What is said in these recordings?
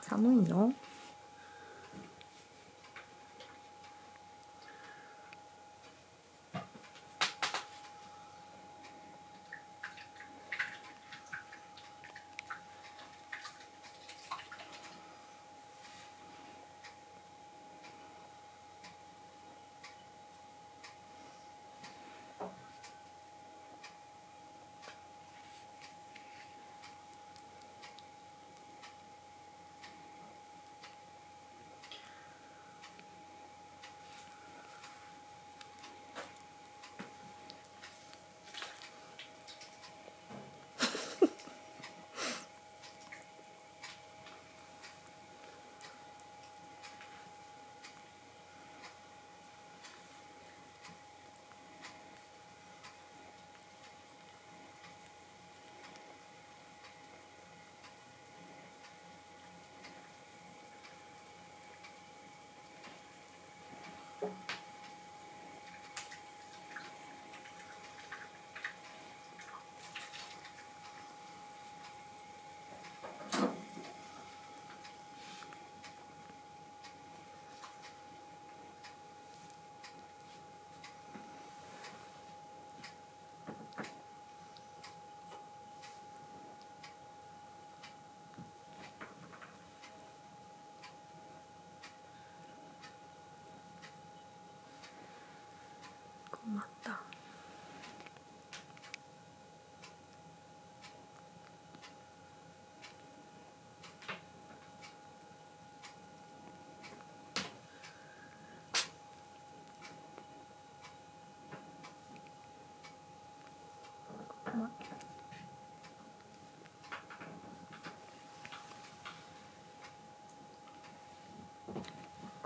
사무용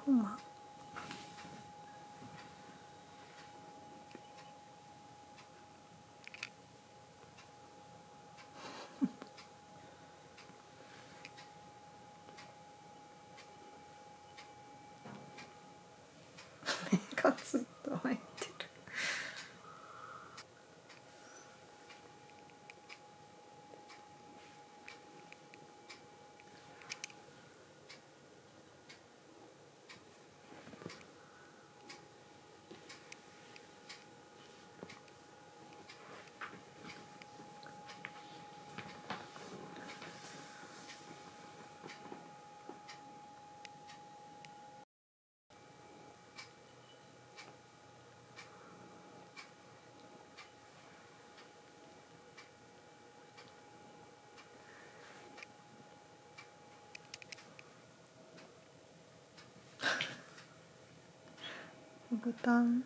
クマ。目がずっと開い 그 다음